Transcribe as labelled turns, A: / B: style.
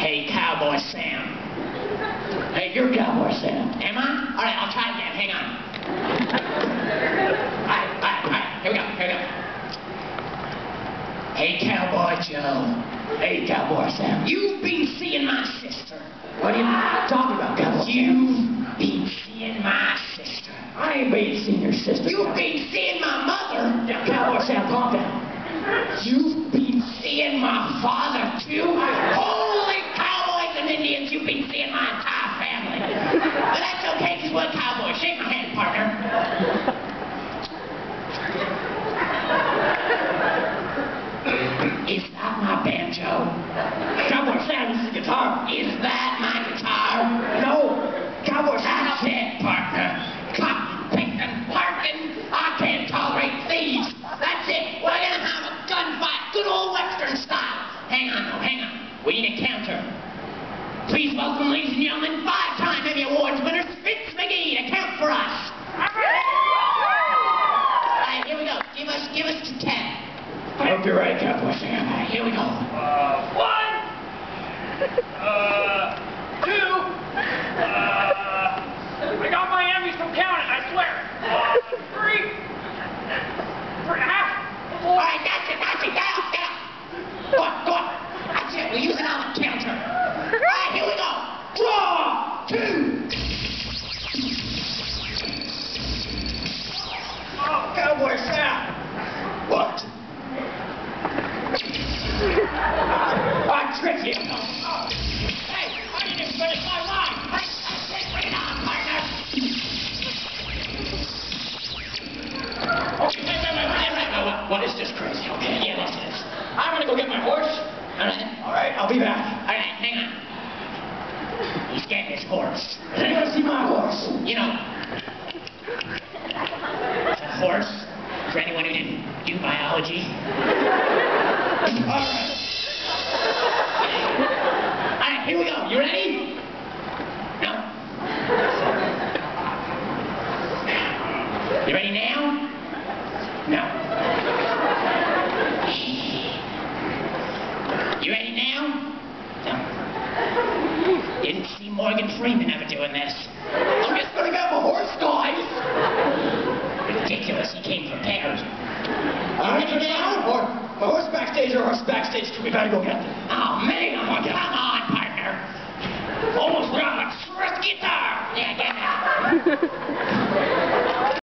A: Hey, Cowboy Sam. Hey, you're Cowboy Sam. Am I? All right, I'll try again. Hang on. All right, all right, all right. Here we go, here we go. Hey, Cowboy Joe. Hey, Cowboy Sam. You've been seeing my sister. What are you talking about, Cowboy You've been seeing my sister. I ain't been seeing your sister. You've been seeing my mother. Yeah, Cowboy Sam, calm down. You've been seeing my father, too? Holy cowboys and Indians, you've been seeing my entire family. But that's okay, because we're cowboys. Shake my hand, partner. Is that my banjo? Cowboy Sam, this is guitar. Is that my Hang on, though, hang on. We need a counter. Please welcome, ladies and gentlemen, five-time Emmy Awards winner Spitz McGee to count for us. All right, here we go. Give us, give us to ten. I hope you're right, Cowboy Sam. All right, here we go.
B: Uh, one. Uh, two. Uh, I got my Emmys from counting, I swear. Uh, three. Three and a half.
A: All
B: Four.
A: right, that's it, that's it. Get up, get up. Go on, go on. That's it. We're using our counter. All right, here we go. Draw two. Oh, Cowboy Sam. What? I tricked you. Oh. Hey, I didn't finish my line. Hey, that's it. Bring it on, partner. Okay, wait, wait, wait, wait, wait, wait, wait. What is this crazy? Okay, yeah, this is. I'm gonna go get my horse. All right. All right, I'll be back. All right, hang on. He's getting his horse. You gotta see my horse. You know, it's a horse. For anyone who didn't do biology. All right. All right, here we go. You ready? No. You ready now? No. You ready now? No. Didn't see Morgan Freeman ever doing this. I'm just gonna get my horse, guys. Ridiculous. He came prepared. You ready now? Or my horse backstage or horse backstage? We gotta go get them. Oh man! Oh, come on, partner. Almost got my first guitar. Yeah, get that.